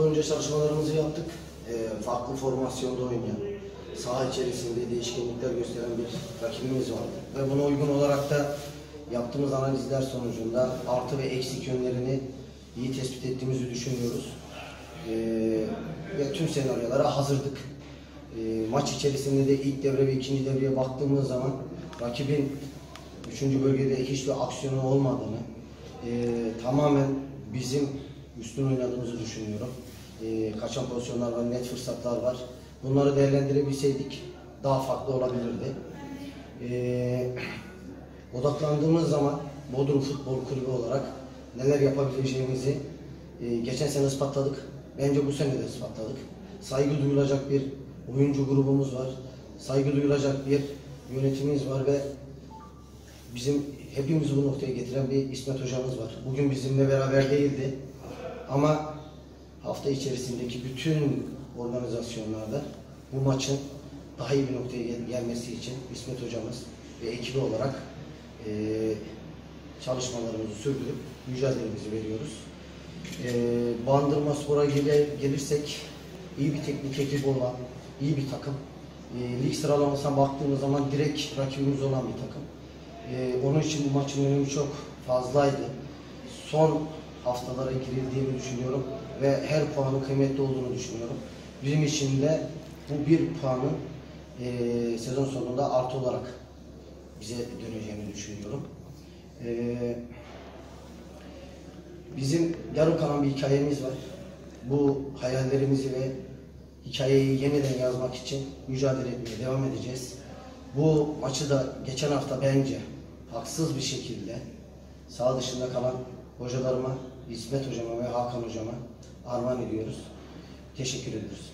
boyunca çalışmalarımızı yaptık. Ee, farklı formasyonda oynayan, saha içerisinde değişkenlikler gösteren bir rakibimiz vardı. Ve buna uygun olarak da yaptığımız analizler sonucunda artı ve eksik yönlerini iyi tespit ettiğimizi düşünüyoruz. Ee, ve tüm senaryolara hazırdık. Ee, maç içerisinde de ilk devre ve ikinci devreye baktığımız zaman rakibin üçüncü bölgede hiçbir aksiyonu olmadığını, e, tamamen bizim üstün oynadığımızı düşünüyorum. E, kaçan pozisyonlar var, net fırsatlar var. Bunları değerlendirebilseydik daha farklı olabilirdi. E, odaklandığımız zaman Bodrum Futbol Kulübü olarak neler yapabileceğimizi e, geçen sene ispatladık. Bence bu sene de ispatladık. Saygı duyulacak bir oyuncu grubumuz var. Saygı duyulacak bir yönetimimiz var ve bizim hepimizi bu noktaya getiren bir İsmet hocamız var. Bugün bizimle beraber değildi. Ama hafta içerisindeki bütün organizasyonlarda bu maçın daha iyi bir noktaya gel- gelmesi için İsmet hocamız ve ekibi olarak eee çalışmalarımızı sürdürüp mücadelemizi veriyoruz. Eee Bandırma Spor'a gele- gelirsek iyi bir teknik ekip olan, iyi bir takım. Eee, lig sıralamasına baktığımız zaman direkt rakibimiz olan bir takım. Eee, onun için bu maçın önemi çok fazlaydı. Son haftalara girildiğini düşünüyorum ve her puanın kıymetli olduğunu düşünüyorum. Bizim için de bu bir puanın eee, sezon sonunda artı olarak bize döneceğini düşünüyorum. Eee Bizim yarım kalan bir hikayemiz var. Bu hayallerimizi ve hikayeyi yeniden yazmak için mücadele etmeye devam edeceğiz. Bu maçı da geçen hafta bence haksız bir şekilde sağ dışında kalan hocalarıma, İsmet hocama ve Hakan hocama armağan ediyoruz. Teşekkür ediyoruz.